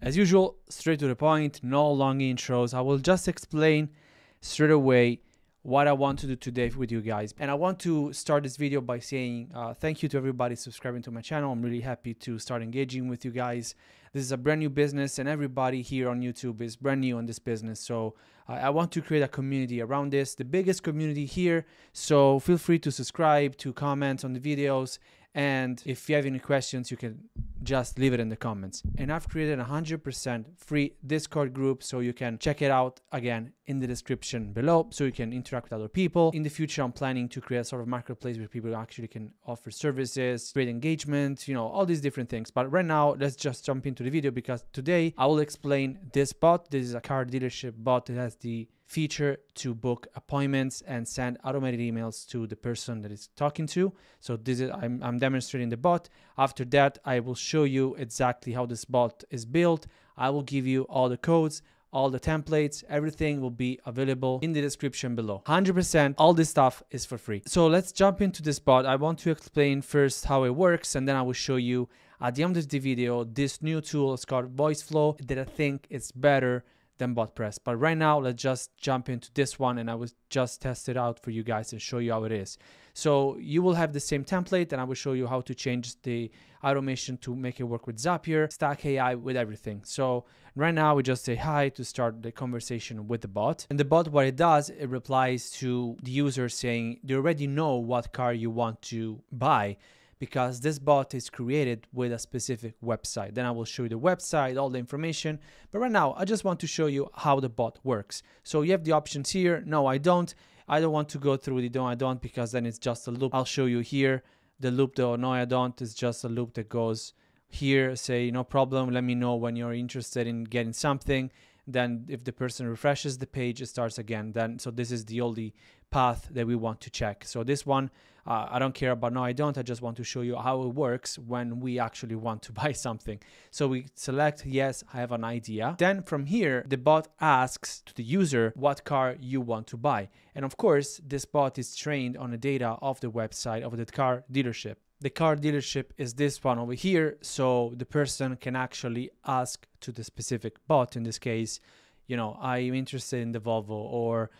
as usual, straight to the point, no long intros. I will just explain straight away what I want to do today with you guys. And I want to start this video by saying uh, thank you to everybody subscribing to my channel. I'm really happy to start engaging with you guys. This is a brand new business, and everybody here on YouTube is brand new on this business. So uh, I want to create a community around this, the biggest community here. So feel free to subscribe, to comment on the videos, and if you have any questions, you can just leave it in the comments. And I've created a 100% free Discord group so you can check it out again in the description below so you can interact with other people. In the future, I'm planning to create a sort of marketplace where people actually can offer services, create engagement, you know, all these different things. But right now, let's just jump into the video because today I will explain this bot. This is a car dealership bot that has the feature to book appointments and send automated emails to the person that is talking to. So this is I'm, I'm demonstrating the bot. After that, I will show you exactly how this bot is built. I will give you all the codes, all the templates, everything will be available in the description below. 100% all this stuff is for free. So let's jump into this bot. I want to explain first how it works and then I will show you at the end of the video this new tool is called VoiceFlow that I think is better than BotPress. But right now, let's just jump into this one and I will just test it out for you guys and show you how it is. So you will have the same template and I will show you how to change the automation to make it work with Zapier, Stack AI, with everything. So right now we just say hi to start the conversation with the bot. And the bot, what it does, it replies to the user saying, they already know what car you want to buy because this bot is created with a specific website. Then I will show you the website, all the information. But right now, I just want to show you how the bot works. So you have the options here. No, I don't. I don't want to go through the don't, I don't, because then it's just a loop. I'll show you here. The loop, though, no, I don't, is just a loop that goes here. Say, no problem. Let me know when you're interested in getting something then if the person refreshes the page it starts again then so this is the only path that we want to check. So this one uh, i don't care about no i don't i just want to show you how it works when we actually want to buy something. So we select yes i have an idea. Then from here the bot asks to the user what car you want to buy. And of course this bot is trained on the data of the website of the car dealership the car dealership is this one over here so the person can actually ask to the specific bot in this case you know i'm interested in the volvo or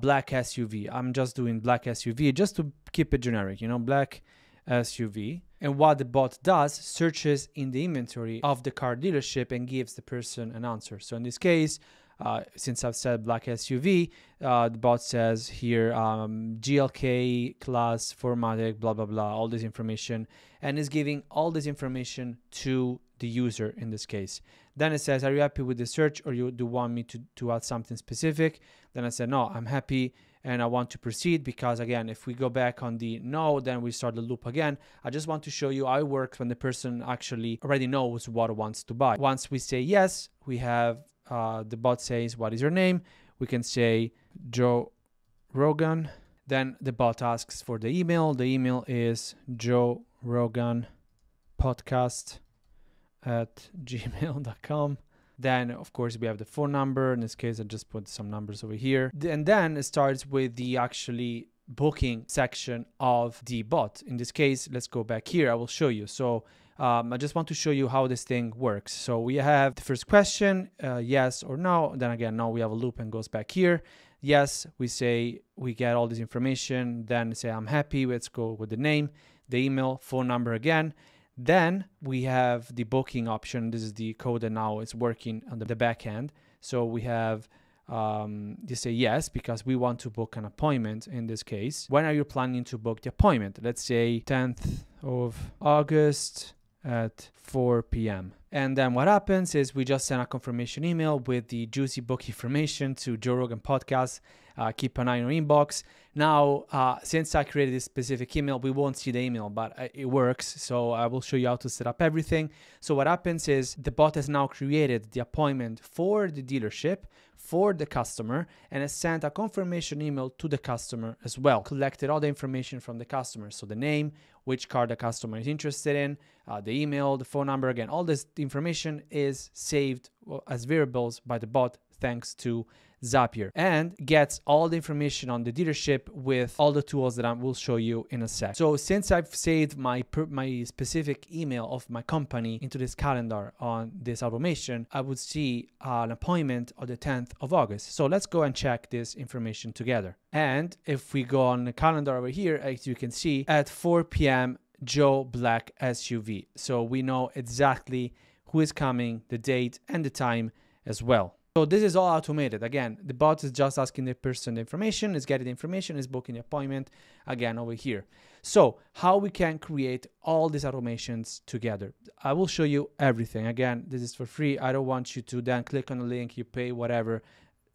black suv i'm just doing black suv just to keep it generic you know black suv and what the bot does searches in the inventory of the car dealership and gives the person an answer. So in this case uh, since I've said black SUV, uh, the bot says here um, GLK class 4MATIC, blah blah blah, all this information, and is giving all this information to the user in this case. Then it says, "Are you happy with the search, or you do want me to to add something specific?" Then I said, "No, I'm happy." and I want to proceed because again, if we go back on the no, then we start the loop again. I just want to show you how it works when the person actually already knows what wants to buy. Once we say yes, we have uh, the bot says, What is your name? We can say Joe Rogan. Then the bot asks for the email. The email is Joe Rogan podcast at gmail.com. Then, of course, we have the phone number. In this case, I just put some numbers over here. And then it starts with the actually booking section of the bot. In this case, let's go back here. I will show you. So um, I just want to show you how this thing works. So we have the first question, uh, yes or no. Then again, no, we have a loop and goes back here. Yes, we say we get all this information. Then say I'm happy. Let's go with the name, the email, phone number again. Then we have the booking option. This is the code that now is working on the back end. So we have um, you say yes because we want to book an appointment in this case. When are you planning to book the appointment? Let's say 10th of August at 4 p.m. And then what happens is we just send a confirmation email with the juicy book information to Joe Rogan Podcast. Uh, keep an eye on your inbox. Now, uh, since I created this specific email, we won't see the email, but uh, it works. So I will show you how to set up everything. So what happens is the bot has now created the appointment for the dealership for the customer and has sent a confirmation email to the customer as well. Collected all the information from the customer. So the name, which car the customer is interested in, uh, the email, the phone number, again, all this information is saved as variables by the bot thanks to Zapier and gets all the information on the dealership with all the tools that I will show you in a sec. So since I've saved my my specific email of my company into this calendar on this automation, I would see an appointment on the 10th of August. So let's go and check this information together. And if we go on the calendar over here, as you can see, at 4 p.m. Joe Black SUV. So we know exactly who is coming, the date, and the time as well. So this is all automated. Again, the bot is just asking the person the information, is getting the information, is booking the appointment again over here. So how we can create all these automations together. I will show you everything. Again, this is for free. I don't want you to then click on the link, you pay whatever.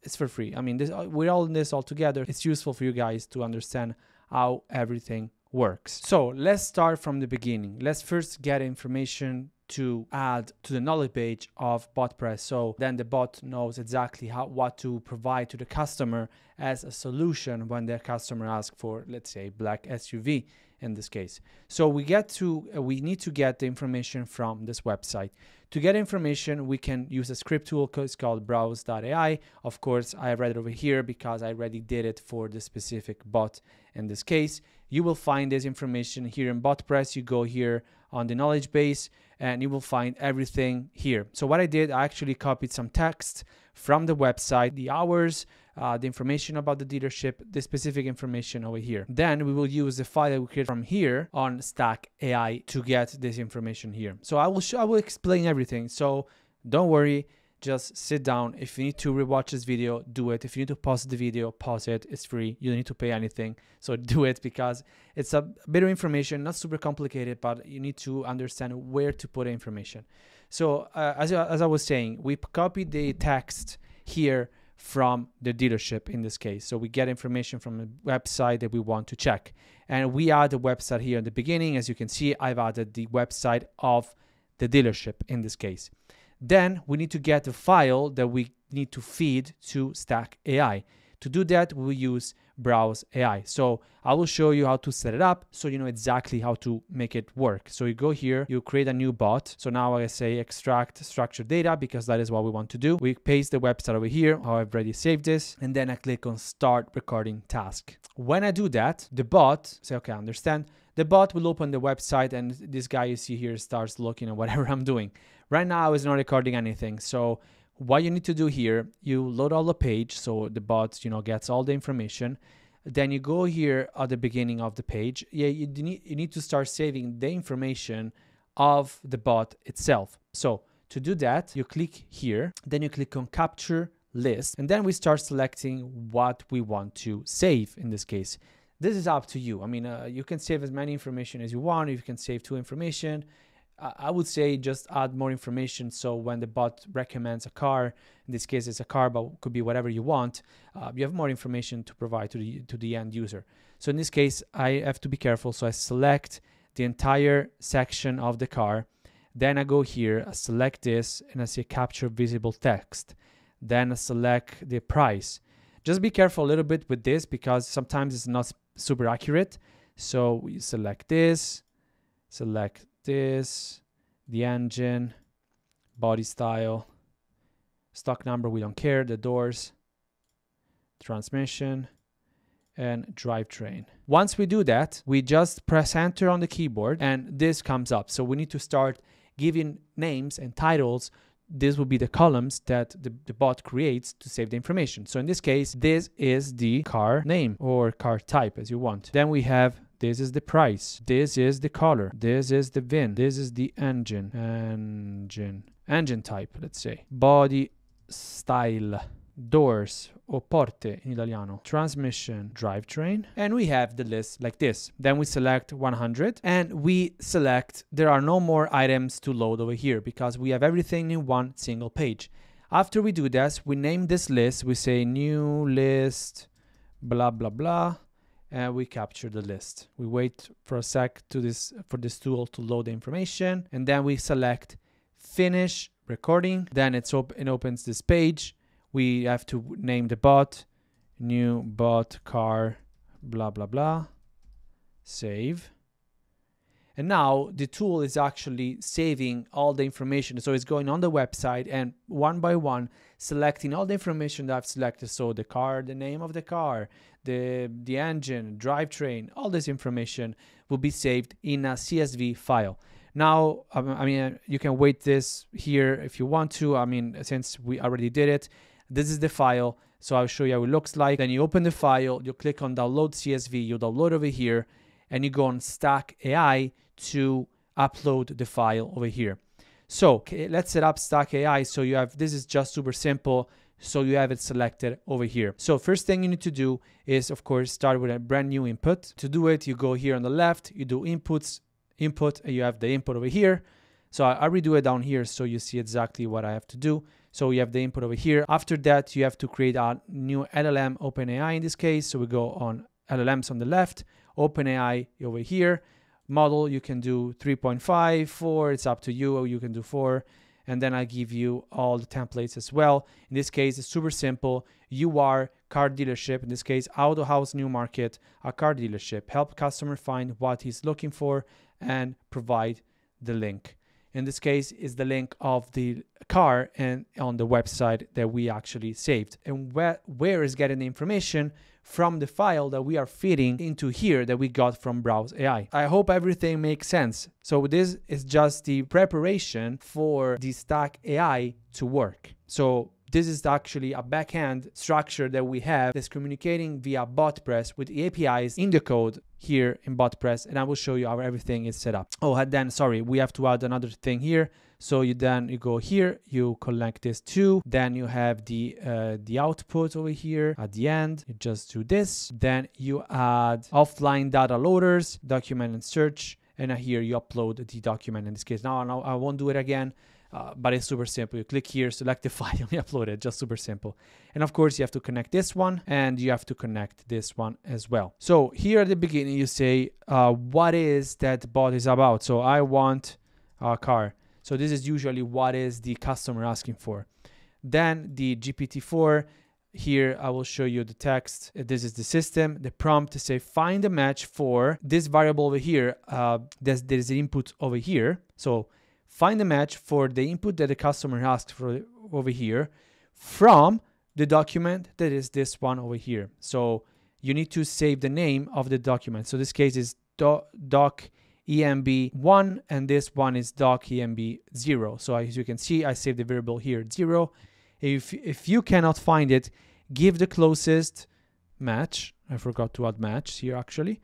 It's for free. I mean, this, we're all in this all together. It's useful for you guys to understand how everything works. So let's start from the beginning. Let's first get information to add to the knowledge page of BotPress. So then the bot knows exactly how what to provide to the customer as a solution when their customer asks for, let's say, black SUV in this case. So we get to uh, we need to get the information from this website. To get information, we can use a script tool. It's called browse.ai. Of course, I read it over here because I already did it for the specific bot in this case. You will find this information here in BotPress. You go here on the knowledge base and you will find everything here. So what I did, I actually copied some text from the website, the hours, uh, the information about the dealership, the specific information over here. Then we will use the file that we create from here on Stack AI to get this information here. So I will show, I will explain everything. So don't worry just sit down. If you need to rewatch this video, do it. If you need to pause the video, pause it. It's free. You don't need to pay anything. So do it because it's a bit of information, not super complicated, but you need to understand where to put information. So uh, as, as I was saying, we copied the text here from the dealership in this case. So we get information from a website that we want to check. And we add the website here in the beginning. As you can see, I've added the website of the dealership in this case. Then we need to get the file that we need to feed to Stack AI. To do that, we use Browse AI. So I will show you how to set it up so you know exactly how to make it work. So you go here, you create a new bot. So now I say extract structured data because that is what we want to do. We paste the website over here, how I've already saved this, and then I click on start recording task. When I do that, the bot say, okay, I understand. The bot will open the website and this guy you see here starts looking at whatever I'm doing. Right now, it's not recording anything. So what you need to do here, you load all the page so the bot, you know, gets all the information. Then you go here at the beginning of the page. Yeah, you need, you need to start saving the information of the bot itself. So to do that, you click here, then you click on capture list, and then we start selecting what we want to save in this case. This is up to you. I mean, uh, you can save as many information as you want. You can save two information. I would say just add more information. So when the bot recommends a car, in this case it's a car, but could be whatever you want. Uh, you have more information to provide to the to the end user. So in this case, I have to be careful. So I select the entire section of the car. Then I go here, I select this, and I say capture visible text. Then I select the price. Just be careful a little bit with this because sometimes it's not super accurate. So we select this, select this, the engine, body style, stock number, we don't care, the doors, transmission, and drivetrain. Once we do that, we just press enter on the keyboard and this comes up. So we need to start giving names and titles. This will be the columns that the, the bot creates to save the information. So in this case, this is the car name or car type as you want. Then we have this is the price. This is the color. This is the VIN. This is the engine. Engine. Engine type, let's say. Body style. Doors or porte in Italiano. Transmission, drivetrain. And we have the list like this. Then we select 100 and we select there are no more items to load over here because we have everything in one single page. After we do this, we name this list. We say new list, blah, blah, blah and we capture the list. We wait for a sec to this for this tool to load the information and then we select finish recording. Then it's op it opens this page. We have to name the bot, new bot car, blah blah blah. Save. And now the tool is actually saving all the information. So it's going on the website and one by one selecting all the information that I've selected. So the car, the name of the car, the, the engine, drivetrain, all this information will be saved in a CSV file. Now, I mean, you can wait this here if you want to. I mean, since we already did it, this is the file. So I'll show you how it looks like. Then you open the file, you click on download CSV, you download over here, and you go on Stack AI to upload the file over here. So let's set up Stack AI. So you have, this is just super simple. So you have it selected over here. So first thing you need to do is of course start with a brand new input. To do it, you go here on the left, you do inputs, input, and you have the input over here. So I, redo it down here so you see exactly what I have to do. So you have the input over here. After that, you have to create a new LLM OpenAI in this case. So we go on LLMs on the left, OpenAI over here. Model, you can do 3.5, 4, it's up to you, or you can do 4. And then I give you all the templates as well. In this case, it's super simple. You are car dealership, in this case, Auto House New Market, a car dealership. Help customer find what he's looking for and provide the link. In this case, is the link of the car and on the website that we actually saved. And where, where is getting the information from the file that we are feeding into here that we got from Browse AI. I hope everything makes sense. So this is just the preparation for the Stack AI to work. So this is actually a backend structure that we have that's communicating via BotPress with the APIs in the code here in BotPress, and I will show you how everything is set up. Oh, then sorry, we have to add another thing here. So you then you go here, you collect this too. Then you have the uh, the output over here at the end. You just do this. Then you add offline data loaders, document and search, and here you upload the document in this case. Now I won't do it again. Uh, but it's super simple. You click here, select the file, and you upload it. Just super simple. And of course, you have to connect this one, and you have to connect this one as well. So here at the beginning, you say, uh, what is that bot is about? So I want a car. So this is usually what is the customer asking for. Then the GPT-4, here I will show you the text. This is the system, the prompt to say find a match for this variable over here. Uh, there's, there's an input over here. So find a match for the input that the customer asked for over here from the document that is this one over here. So you need to save the name of the document. So this case is doc emb1 and this one is doc emb0 so as you can see i saved the variable here 0 if if you cannot find it give the closest match i forgot to add match here actually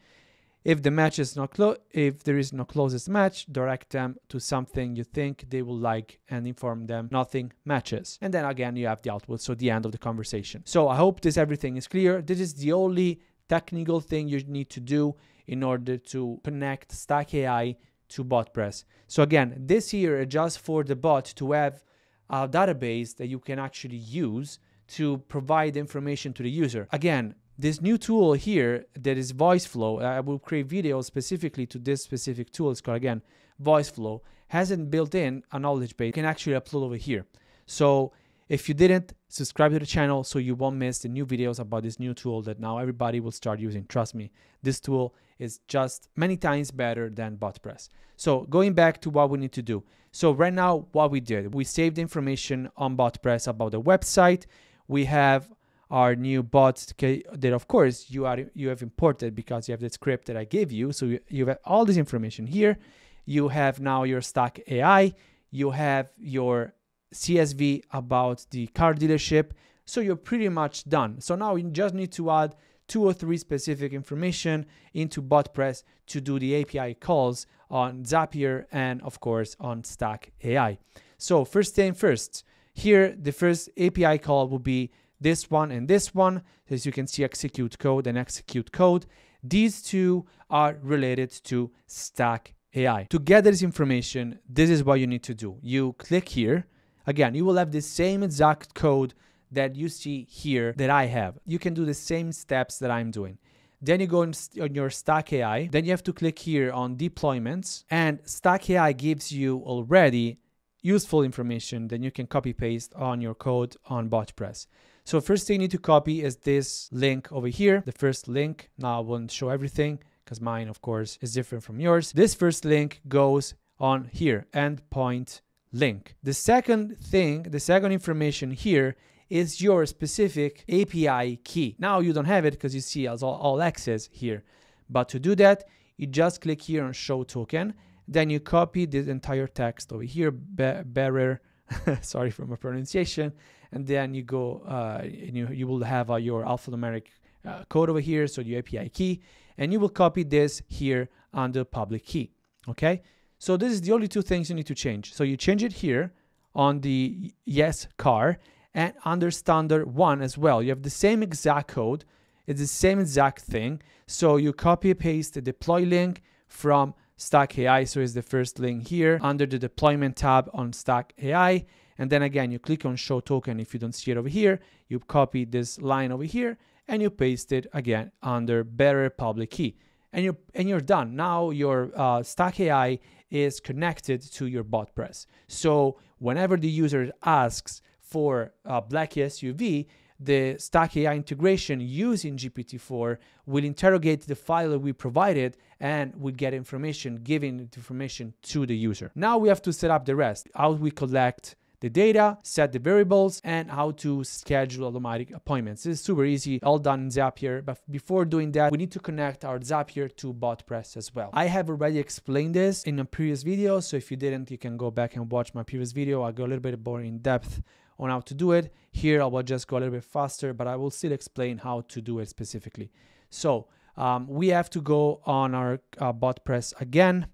if the match is not close if there is no closest match direct them to something you think they will like and inform them nothing matches and then again you have the output so the end of the conversation so i hope this everything is clear this is the only technical thing you need to do in order to connect Stack AI to BotPress. So again, this here is just for the bot to have a database that you can actually use to provide information to the user. Again, this new tool here that is VoiceFlow, I will create videos specifically to this specific tool. It's called again VoiceFlow. Hasn't built in a knowledge base. You can actually upload over here. So if you didn't, subscribe to the channel so you won't miss the new videos about this new tool that now everybody will start using. Trust me, this tool is just many times better than BotPress. So going back to what we need to do. So right now, what we did, we saved information on BotPress about the website. We have our new bots that of course you are you have imported because you have the script that I gave you. So you, you have all this information here. You have now your Stack AI. You have your CSV about the car dealership. So you're pretty much done. So now you just need to add two or three specific information into BotPress to do the API calls on Zapier and of course on Stack AI. So first thing first, here the first API call will be this one and this one. As you can see, execute code and execute code. These two are related to Stack AI. To get this information, this is what you need to do. You click here, Again, you will have the same exact code that you see here that I have. You can do the same steps that I'm doing. Then you go on your Stack AI. Then you have to click here on deployments and Stack AI gives you already useful information that you can copy paste on your code on BotPress. So first thing you need to copy is this link over here, the first link. Now I won't show everything because mine, of course, is different from yours. This first link goes on here, endpoint link. The second thing, the second information here is your specific API key. Now you don't have it because you see all, all access here. But to do that, you just click here on show token. Then you copy this entire text over here, bearer, sorry for my pronunciation. And then you go, uh, and you, you will have uh, your alphanumeric uh, code over here, so your API key, and you will copy this here under public key, okay? So this is the only two things you need to change. So you change it here on the yes car and under standard one as well. You have the same exact code. It's the same exact thing. So you copy paste the deploy link from Stack AI. So it's the first link here under the deployment tab on Stack AI. And then again, you click on show token. If you don't see it over here, you copy this line over here and you paste it again under bearer public key and you're and you're done now your uh, stack ai is connected to your botpress so whenever the user asks for a black suv the stack ai integration using gpt-4 will interrogate the file that we provided and we get information giving information to the user now we have to set up the rest how we collect the data, set the variables, and how to schedule automatic appointments. This is super easy, all done in Zapier. But before doing that, we need to connect our Zapier to BotPress as well. I have already explained this in a previous video, so if you didn't, you can go back and watch my previous video. I go a little bit more in depth on how to do it. Here, I will just go a little bit faster, but I will still explain how to do it specifically. So um, we have to go on our uh, BotPress again.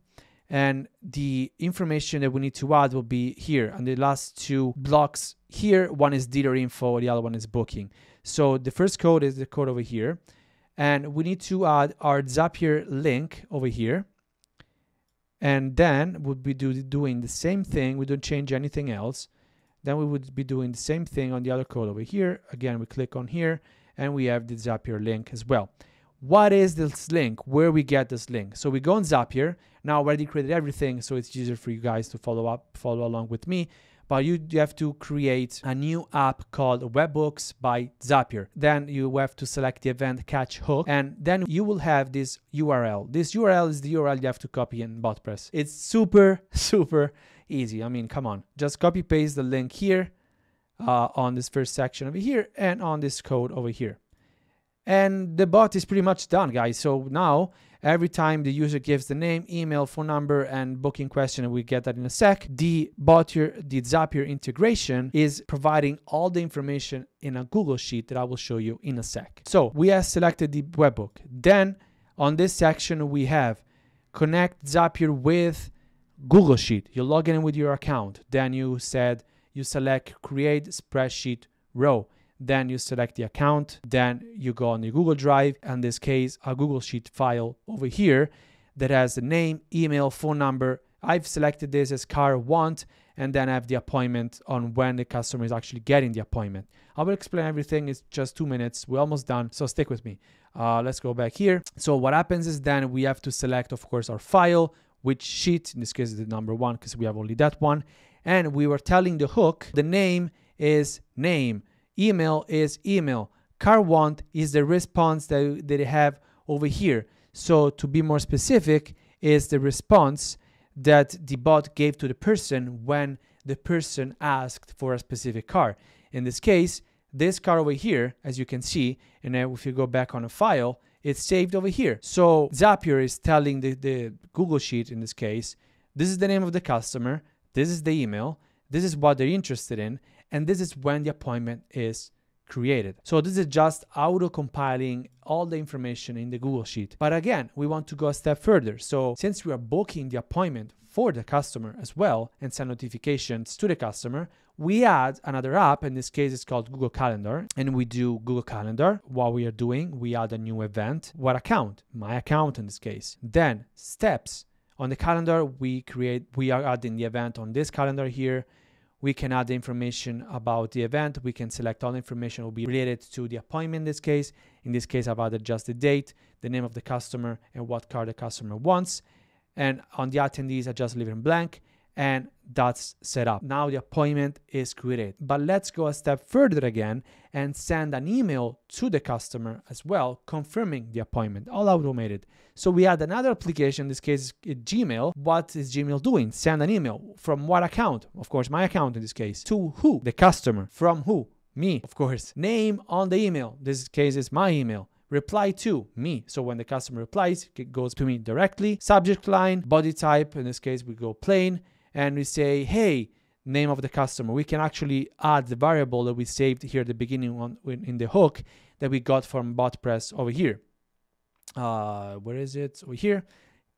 And the information that we need to add will be here. And the last two blocks here one is dealer info the other one is booking. So the first code is the code over here. And we need to add our zapier link over here. And then we'll be do, doing the same thing. We don't change anything else. Then we would be doing the same thing on the other code over here. Again we click on here and we have the zapier link as well what is this link? Where we get this link? So we go on zapier. Now I already created everything so it's easier for you guys to follow up follow along with me. But you, have to create a new app called webhooks by zapier. Then you have to select the event catch hook and then you will have this url this url is the url you have to copy in botpress it's super super easy. I mean come on. Just copy paste the link here uh, on this first section over here and on this code over here and the bot is pretty much done guys. So now every time the user gives the name email phone number and booking question and we get that in a sec the bot here the zapier integration is providing all the information in a google sheet that i will show you in a sec. So we have selected the webhook. Then on this section we have connect zapier with google sheet. You log in with your account. Then you said you select create spreadsheet row then you select the account, then you go on the Google Drive, in this case, a Google Sheet file over here that has the name, email, phone number. I've selected this as car want, and then I have the appointment on when the customer is actually getting the appointment. I will explain everything. It's just two minutes. We're almost done, so stick with me. Uh, let's go back here. So what happens is then we have to select, of course, our file, which sheet, in this case, is the number one because we have only that one. And we were telling the hook, the name is name email is email. Car want is the response that, that they have over here. So to be more specific, is the response that the bot gave to the person when the person asked for a specific car. In this case, this car over here, as you can see, and if you go back on a file, it's saved over here. So Zapier is telling the, the Google Sheet in this case, this is the name of the customer, this is the email, this is what they're interested in, and this is when the appointment is created. So this is just auto compiling all the information in the Google Sheet. But again, we want to go a step further. So since we are booking the appointment for the customer as well and send notifications to the customer, we add another app. In this case, it's called Google Calendar. And we do Google Calendar. What we are doing, we add a new event. What account? My account in this case. Then steps. On the calendar, we create, we are adding the event on this calendar here we can add the information about the event. We can select all information will be related to the appointment in this case. In this case, I've added just the date, the name of the customer, and what car the customer wants. And on the attendees, I just leave it blank. And that's set up. Now the appointment is created. But let's go a step further again and send an email to the customer as well, confirming the appointment, all automated. So we add another application, in this case Gmail. What is Gmail doing? Send an email from what account? Of course, my account in this case. To who? The customer. From who? Me, of course. Name on the email. This case is my email reply to me. So when the customer replies, it goes to me directly. Subject line, body type, in this case, we go plain and we say, hey, name of the customer. We can actually add the variable that we saved here at the beginning on, in the hook that we got from BotPress over here. Uh, where is it? Over here.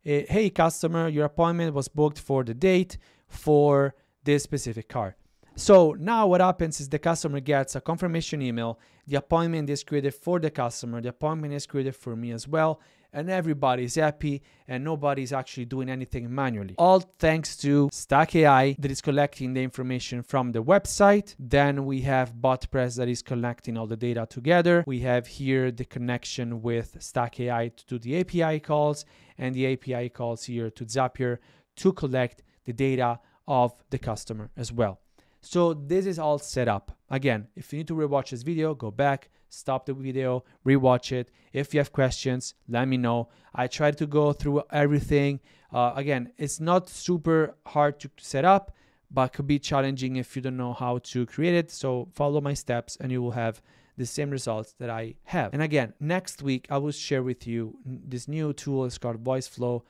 Uh, hey, customer, your appointment was booked for the date for this specific car. So now what happens is the customer gets a confirmation email. The appointment is created for the customer. The appointment is created for me as well. And everybody is happy and nobody is actually doing anything manually. All thanks to Stack AI that is collecting the information from the website. Then we have BotPress that is collecting all the data together. We have here the connection with Stack AI to do the API calls and the API calls here to Zapier to collect the data of the customer as well. So this is all set up. Again, if you need to rewatch this video, go back, stop the video, rewatch it. If you have questions, let me know. I tried to go through everything. Uh, again, it's not super hard to set up, but could be challenging if you don't know how to create it. So follow my steps and you will have the same results that I have. And again, next week I will share with you this new tool. It's called VoiceFlow.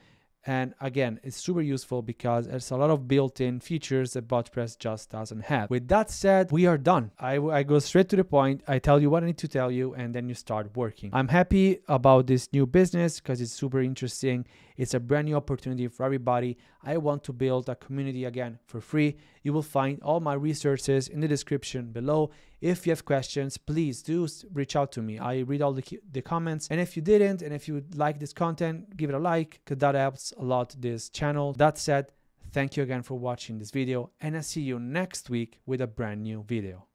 And again, it's super useful because there's a lot of built-in features that BotPress just doesn't have. With that said, we are done. I, I go straight to the point. I tell you what I need to tell you and then you start working. I'm happy about this new business because it's super interesting. It's a brand new opportunity for everybody. I want to build a community again for free. You will find all my resources in the description below. If you have questions, please do reach out to me. I read all the, the comments. And if you didn't, and if you like this content, give it a like because that helps a lot this channel. That said, thank you again for watching this video and I see you next week with a brand new video.